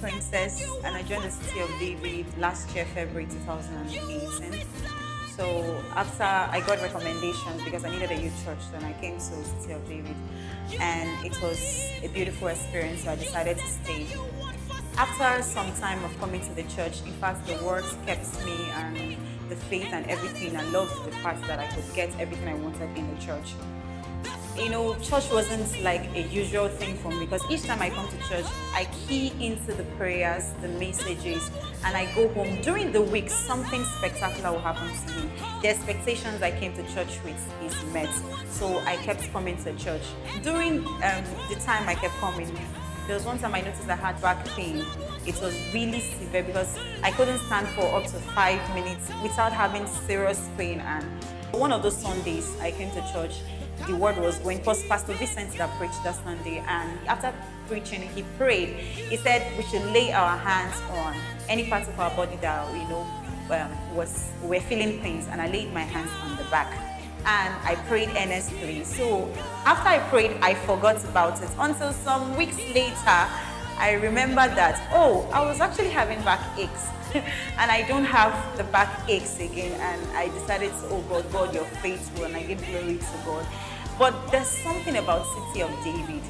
Princess and I joined the City of David last year, February 2018. So after I got recommendations because I needed a youth church, then I came to City of David and it was a beautiful experience, so I decided to stay. After some time of coming to the church, in fact, the words kept me and the faith and everything. I loved the fact that I could get everything I wanted in the church you know, church wasn't like a usual thing for me because each time I come to church, I key into the prayers, the messages, and I go home. During the week, something spectacular will happen to me. The expectations I came to church with is met. So I kept coming to church. During um, the time I kept coming, there was one time I noticed I had back pain. It was really severe because I couldn't stand for up to five minutes without having serious pain. And one of those Sundays I came to church, the word was going because Pastor Vincent that preached that Sunday and after preaching he prayed. He said we should lay our hands on any part of our body that you know um, was we're feeling pains and I laid my hands on the back. And I prayed earnestly. So after I prayed I forgot about it. Until some weeks later I remember that oh I was actually having back aches and I don't have the back aches again. And I decided to oh God God you're faithful and I give glory to God but there's something about City of David.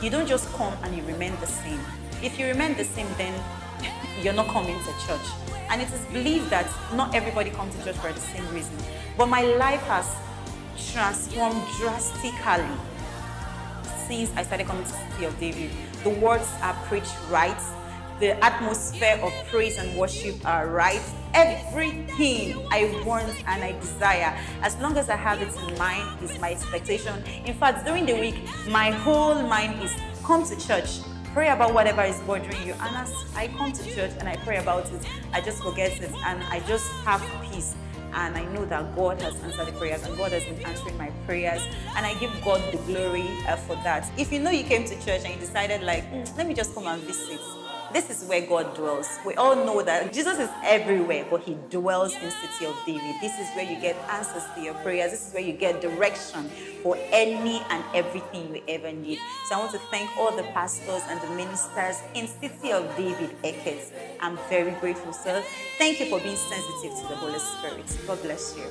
You don't just come and you remain the same. If you remain the same, then you're not coming to church. And it is believed that not everybody comes to church for the same reason. But my life has transformed drastically since I started coming to City of David. The words are preached right. The atmosphere of praise and worship are right everything I want and I desire. As long as I have it in mind, is my expectation. In fact, during the week, my whole mind is come to church, pray about whatever is bothering you. And as I come to church and I pray about it, I just forget it and I just have peace. And I know that God has answered the prayers and God has been answering my prayers. And I give God the glory uh, for that. If you know you came to church and you decided, like, mm, let me just come and visit this is where God dwells. We all know that Jesus is everywhere, but he dwells in City of David. This is where you get answers to your prayers. This is where you get direction for any and everything you ever need. So I want to thank all the pastors and the ministers in City of David Eket. I'm very grateful, sir. Thank you for being sensitive to the Holy Spirit. God bless you.